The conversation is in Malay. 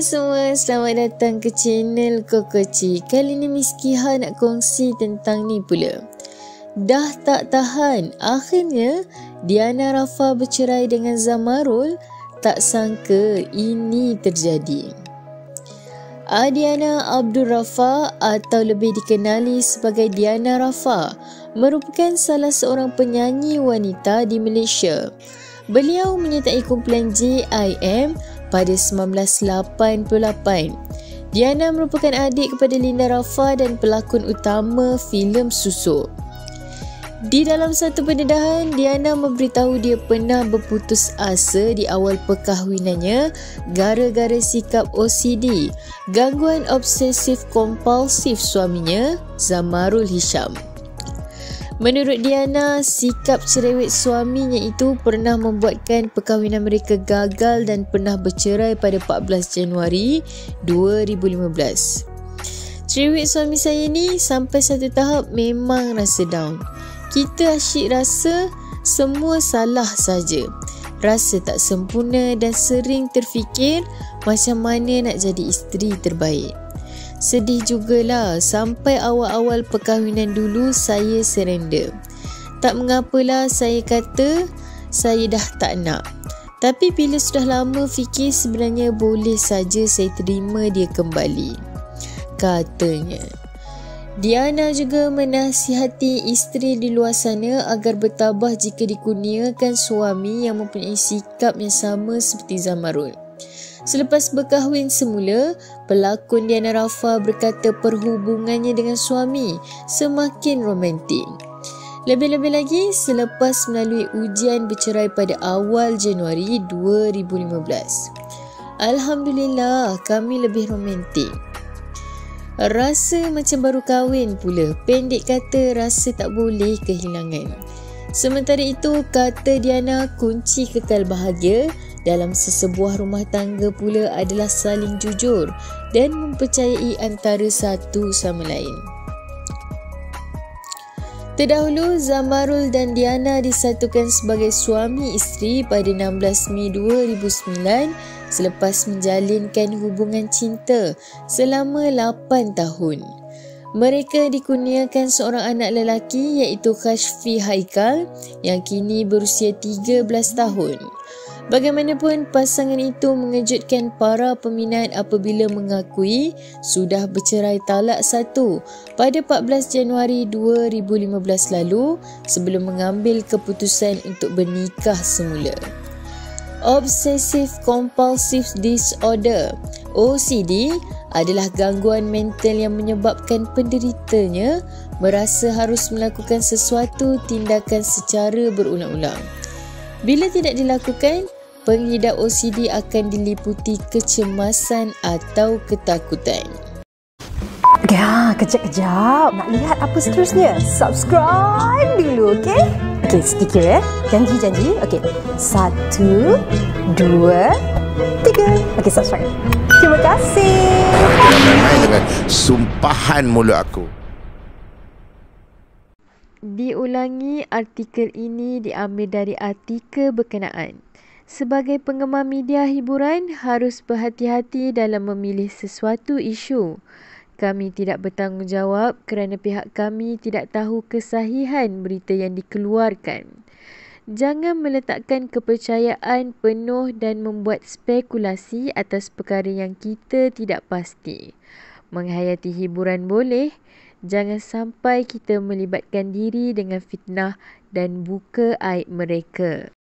semua, selamat datang ke channel Kokoci. Kali ni Miss Kiha nak kongsi tentang ni pula. Dah tak tahan, akhirnya Diana Rafa bercerai dengan Zamarul. Tak sangka ini terjadi. Adiana Abdul Rafa atau lebih dikenali sebagai Diana Rafa merupakan salah seorang penyanyi wanita di Malaysia. Beliau menyertai kumpulan JIM pada 1988. Diana merupakan adik kepada Linda Rafa dan pelakon utama filem Susuk. Di dalam satu pendedahan, Diana memberitahu dia pernah berputus asa di awal perkahwinannya gara-gara sikap OCD, gangguan obsesif kompulsif suaminya, Zamarul Hisham. Menurut Diana, sikap cerewet suaminya itu pernah membuatkan perkahwinan mereka gagal dan pernah bercerai pada 14 Januari 2015. Cerewet suami saya ni sampai satu tahap memang rasa down. Kita asyik rasa semua salah saja. Rasa tak sempurna dan sering terfikir macam mana nak jadi isteri terbaik. Sedih jugalah sampai awal-awal perkahwinan dulu saya surrender. Tak mengapalah saya kata saya dah tak nak. Tapi bila sudah lama fikir sebenarnya boleh saja saya terima dia kembali. Katanya. Diana juga menasihati isteri di luar sana agar bertabah jika dikurniakan suami yang mempunyai sikap yang sama seperti Zamarul. Selepas berkahwin semula, pelakon Diana Rafa berkata perhubungannya dengan suami semakin romantik. Lebih-lebih lagi selepas melalui ujian bercerai pada awal Januari 2015. Alhamdulillah, kami lebih romantik. Rasa macam baru kahwin pula. Pendek kata rasa tak boleh kehilangan. Sementara itu, kata Diana kunci kekal bahagia dalam sesebuah rumah tangga pula adalah saling jujur dan mempercayai antara satu sama lain. Terdahulu, Zamarul dan Diana disatukan sebagai suami isteri pada 16 Mei 2009 selepas menjalinkan hubungan cinta selama 8 tahun. Mereka dikurniakan seorang anak lelaki iaitu Kashfi Haikal yang kini berusia 13 tahun. Bagaimanapun pasangan itu mengejutkan para peminat apabila mengakui sudah bercerai talak satu pada 14 Januari 2015 lalu sebelum mengambil keputusan untuk bernikah semula. Obsessive Compulsive Disorder OCD adalah gangguan mental yang menyebabkan penderitanya merasa harus melakukan sesuatu tindakan secara berulang-ulang. Bila tidak dilakukan, pengidap OCD akan diliputi kecemasan atau ketakutan. Ya, kejap-kejap. Nak lihat apa seterusnya? Subscribe dulu, okey? Okey, sedikit ya. Janji-janji. Okey. Satu, dua, tiga. Okey, subscribe. Terima kasih. Dengan sumpahan mulut aku. Diulangi artikel ini diambil dari artikel berkenaan. Sebagai penggemar media hiburan, harus berhati-hati dalam memilih sesuatu isu. Kami tidak bertanggungjawab kerana pihak kami tidak tahu kesahihan berita yang dikeluarkan. Jangan meletakkan kepercayaan penuh dan membuat spekulasi atas perkara yang kita tidak pasti. Menghayati hiburan boleh, jangan sampai kita melibatkan diri dengan fitnah dan buka aib mereka.